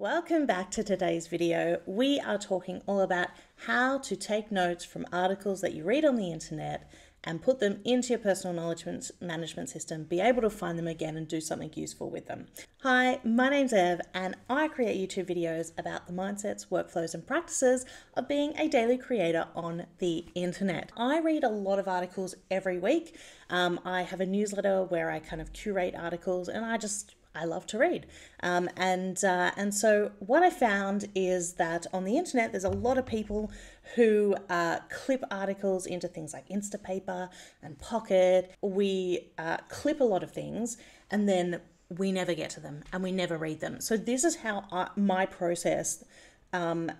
Welcome back to today's video. We are talking all about how to take notes from articles that you read on the internet and put them into your personal knowledge management system, be able to find them again and do something useful with them. Hi, my name's Ev, and I create YouTube videos about the mindsets, workflows, and practices of being a daily creator on the internet. I read a lot of articles every week. Um, I have a newsletter where I kind of curate articles and I just I love to read. Um, and, uh, and so, what I found is that on the internet, there's a lot of people who uh, clip articles into things like Instapaper and Pocket. We uh, clip a lot of things and then we never get to them and we never read them. So, this is how I, my process um,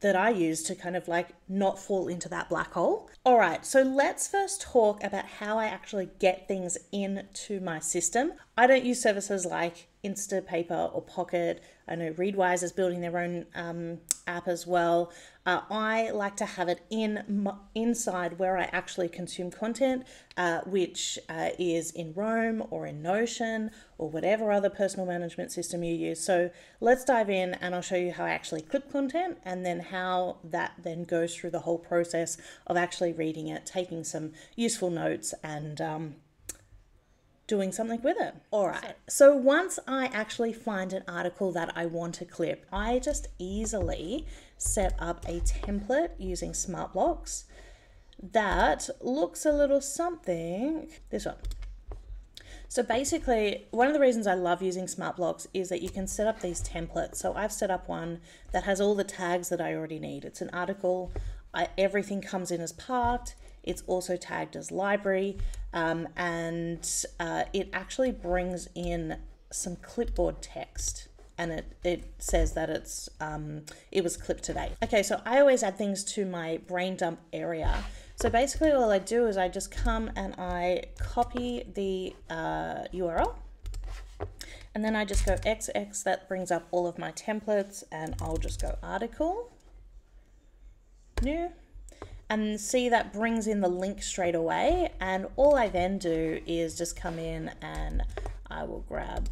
that I use to kind of like not fall into that black hole. All right, so let's first talk about how I actually get things into my system. I don't use services like Instapaper or Pocket. I know Readwise is building their own um, app as well. Uh, I like to have it in inside where I actually consume content, uh, which uh, is in Roam or in Notion or whatever other personal management system you use. So let's dive in and I'll show you how I actually clip content and then how that then goes through the whole process of actually reading it, taking some useful notes, and um, doing something with it. All right. So once I actually find an article that I want to clip, I just easily set up a template using Smart Blocks that looks a little something this one. So basically, one of the reasons I love using Smart Blocks is that you can set up these templates. So I've set up one that has all the tags that I already need. It's an article, I, everything comes in as parked. It's also tagged as library, um, and uh, it actually brings in some clipboard text and it, it says that it's um, it was clipped today. Okay, so I always add things to my brain dump area. So basically all I do is I just come and I copy the uh, URL and then I just go XX, that brings up all of my templates and I'll just go article, new, and see that brings in the link straight away. And all I then do is just come in and I will grab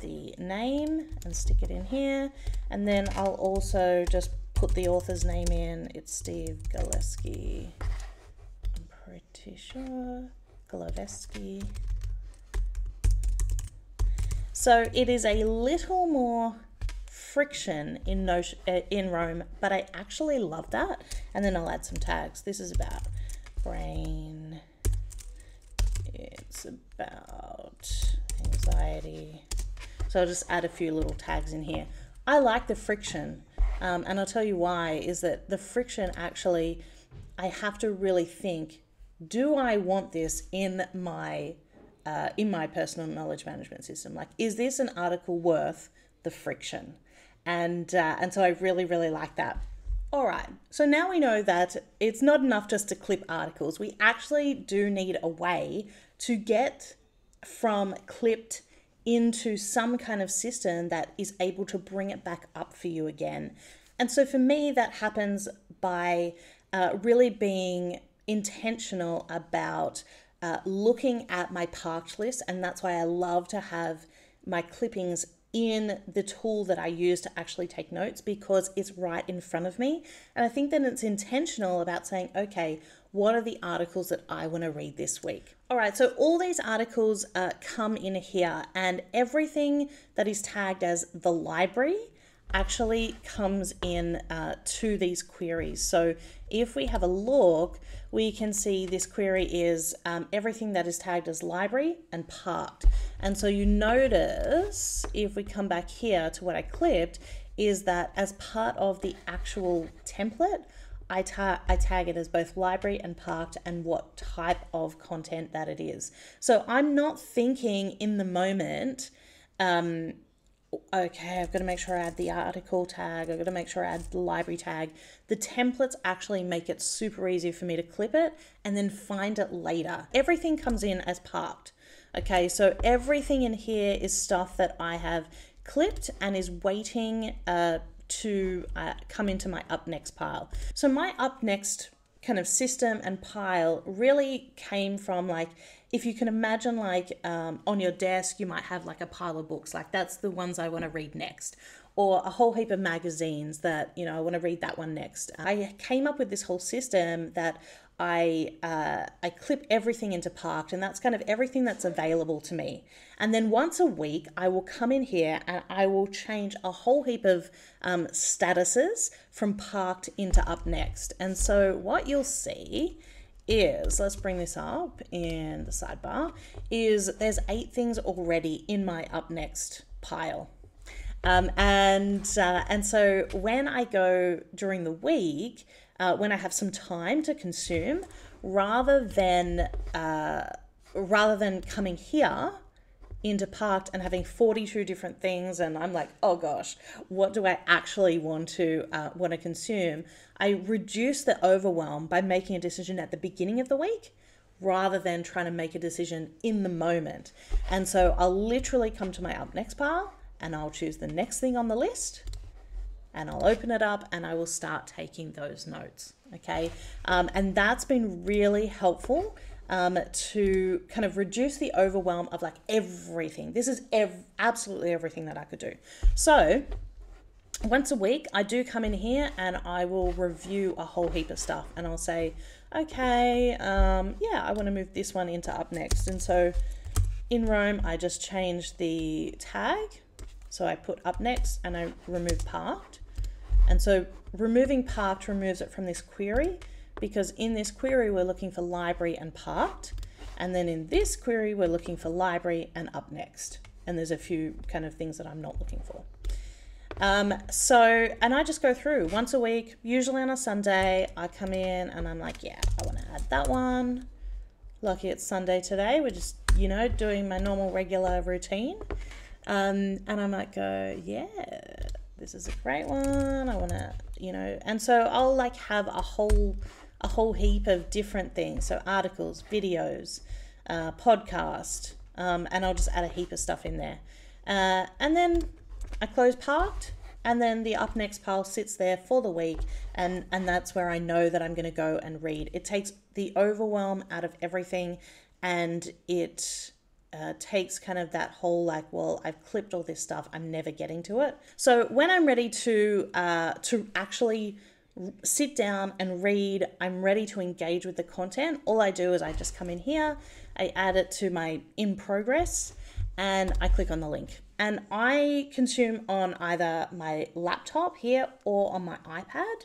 the name and stick it in here. And then I'll also just put the author's name in. It's Steve Galeski. I'm pretty sure. Galoveski. So it is a little more friction in uh, in Roam, but I actually love that. And then I'll add some tags. This is about brain. It's about anxiety. So I'll just add a few little tags in here. I like the friction, um, and I'll tell you why. Is that the friction actually? I have to really think. Do I want this in my uh, in my personal knowledge management system? Like, is this an article worth the friction? And uh, and so I really really like that. All right, so now we know that it's not enough just to clip articles. We actually do need a way to get from clipped into some kind of system that is able to bring it back up for you again. And so for me, that happens by uh, really being intentional about uh, looking at my parked list. And that's why I love to have my clippings in the tool that I use to actually take notes because it's right in front of me. And I think that it's intentional about saying, okay, what are the articles that I want to read this week? All right, so all these articles uh, come in here, and everything that is tagged as the library actually comes in uh, to these queries. So if we have a look, we can see this query is um, everything that is tagged as library and parked. And so you notice if we come back here to what I clipped is that as part of the actual template, I, ta I tag it as both library and parked and what type of content that it is. So I'm not thinking in the moment, um, okay, I've got to make sure I add the article tag, I've got to make sure I add the library tag. The templates actually make it super easy for me to clip it and then find it later. Everything comes in as parked. Okay, so everything in here is stuff that I have clipped and is waiting uh, to uh, come into my up next pile. So my up next kind of system and pile really came from like if you can imagine like um, on your desk you might have like a pile of books like that's the ones i want to read next or a whole heap of magazines that, you know, I want to read that one next. I came up with this whole system that I uh, I clip everything into Parked, and that's kind of everything that's available to me. And then once a week, I will come in here and I will change a whole heap of um, statuses from Parked into Up Next. And so what you'll see is let's bring this up in the sidebar is there's eight things already in my Up Next pile. Um, and uh, and so when I go during the week uh, when I have some time to consume, rather than uh, rather than coming here into parked and having 42 different things and i'm like oh gosh what do i actually want to uh, want to consume i reduce the overwhelm by making a decision at the beginning of the week rather than trying to make a decision in the moment and so i'll literally come to my up next pile and i'll choose the next thing on the list and I'll open it up and I will start taking those notes. Okay. Um, and that's been really helpful um, to kind of reduce the overwhelm of like everything. This is ev- absolutely everything that I could do. So, once a week, I do come in here and I will review a whole heap of stuff and I'll say, okay, um, yeah, I want to move this one into up next. And so in Roam, I just changed the tag. So I put up next and I remove parked. And so removing parked removes it from this query because in this query we're looking for library and parked. And then in this query we're looking for library and up next. And there's a few kind of things that I'm not looking for. Um, so, and I just go through once a week, usually on a Sunday. I come in and I'm like, yeah, I want to add that one. Lucky it's Sunday today. We're just, you know, doing my normal regular routine. Um, and I might go, yeah, this is a great one. I want to, you know, and so I'll like have a whole a whole heap of different things. So articles, videos, uh, podcast, um, and I'll just add a heap of stuff in there. Uh, and then I close parked, and then the up next pile sits there for the week, and and that's where I know that I'm going to go and read. It takes the overwhelm out of everything, and it uh, takes kind of that whole like, well, I've clipped all this stuff, I'm never getting to it. So when I'm ready to uh, to actually sit down and read, I'm ready to engage with the content. All I do is I just come in here, I add it to my in progress, and I click on the link. And I consume on either my laptop here or on my iPad.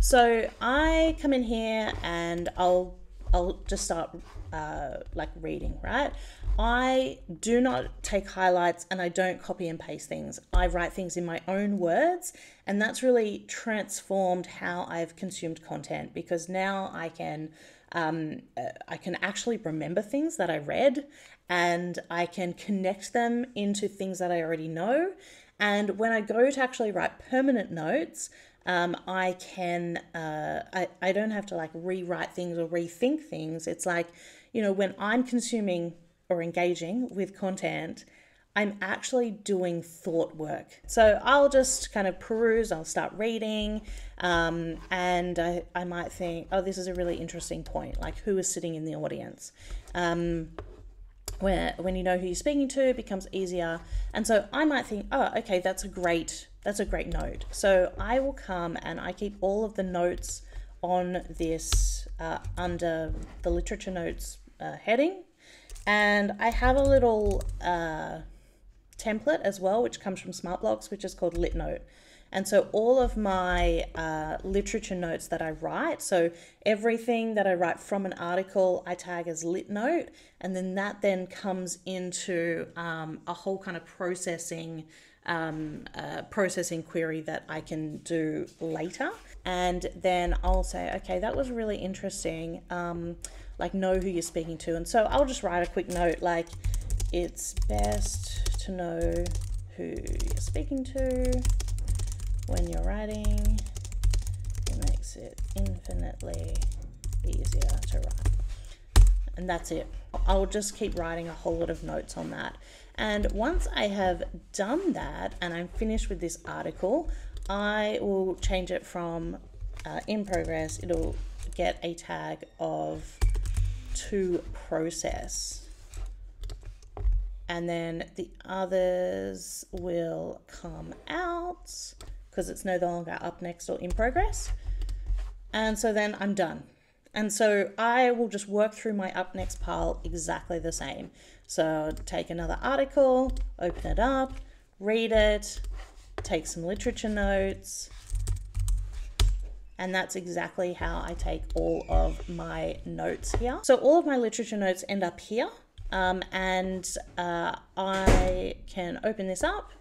So I come in here and I'll I'll just start uh, like reading, right? I do not take highlights and I don't copy and paste things. I write things in my own words, and that's really transformed how I've consumed content because now I can um, uh, I can actually remember things that I read, and I can connect them into things that I already know. And when I go to actually write permanent notes, um, I can uh, I, I don't have to like rewrite things or rethink things. It's like you know when I'm consuming or engaging with content, I'm actually doing thought work. So I'll just kind of peruse, I'll start reading, um, and I, I might think, oh, this is a really interesting point. Like, who is sitting in the audience? Um, where when you know who you're speaking to, it becomes easier. And so I might think, oh, okay, that's a great that's a great note. So I will come and I keep all of the notes on this uh, under the literature notes uh, heading and I have a little uh, template as well, which comes from SmartBlocks, which is called LitNote. And so all of my uh, literature notes that I write, so everything that I write from an article, I tag as LitNote, and then that then comes into um, a whole kind of processing um, uh, processing query that I can do later. And then I'll say, okay, that was really interesting. Um, like know who you're speaking to. And so I'll just write a quick note like it's best to know who you're speaking to when you're writing. It makes it infinitely easier to write. And that's it. I'll just keep writing a whole lot of notes on that. And once I have done that and I'm finished with this article, I will change it from uh, in progress. It'll get a tag of to process. and then the others will come out because it's no longer up next or in progress. And so then I'm done. And so I will just work through my up next pile exactly the same. So take another article, open it up, read it, take some literature notes, and that's exactly how I take all of my notes here. So all of my literature notes end up here um, and uh, I can open this up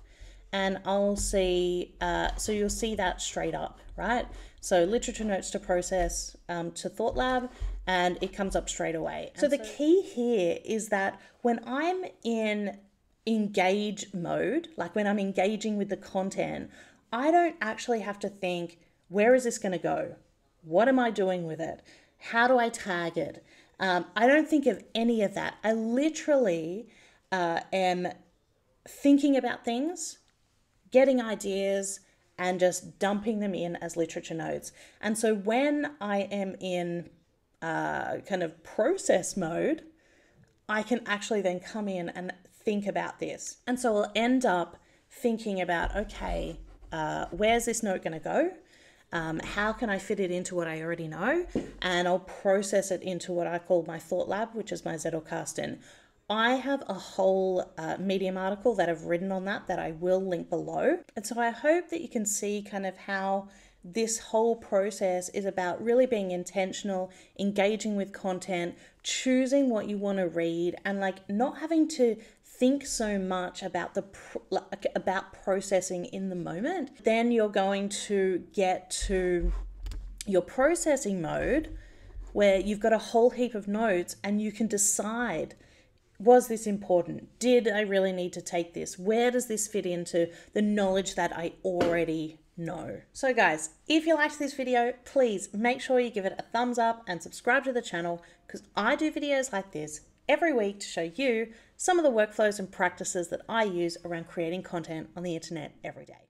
and I'll see, uh, so you'll see that straight up, right? So literature notes to process um, to Thought Lab and it comes up straight away. So, so the key here is that when I'm in engage mode, like when I'm engaging with the content, I don't actually have to think, where is this going to go? What am I doing with it? How do I tag it? Um, I don't think of any of that. I literally uh, am thinking about things, getting ideas, and just dumping them in as literature notes. And so when I am in uh, kind of process mode, I can actually then come in and think about this. And so I'll end up thinking about okay, uh, where's this note going to go? Um, how can I fit it into what I already know? And I'll process it into what I call my thought lab, which is my Zettelkasten. I have a whole uh, Medium article that I've written on that that I will link below. And so I hope that you can see kind of how this whole process is about really being intentional, engaging with content, choosing what you want to read, and like not having to think so much about the about processing in the moment, then you're going to get to your processing mode where you've got a whole heap of notes and you can decide was this important? Did I really need to take this? Where does this fit into the knowledge that I already know? So guys, if you liked this video, please make sure you give it a thumbs up and subscribe to the channel because I do videos like this every week to show you some of the workflows and practices that I use around creating content on the internet every day.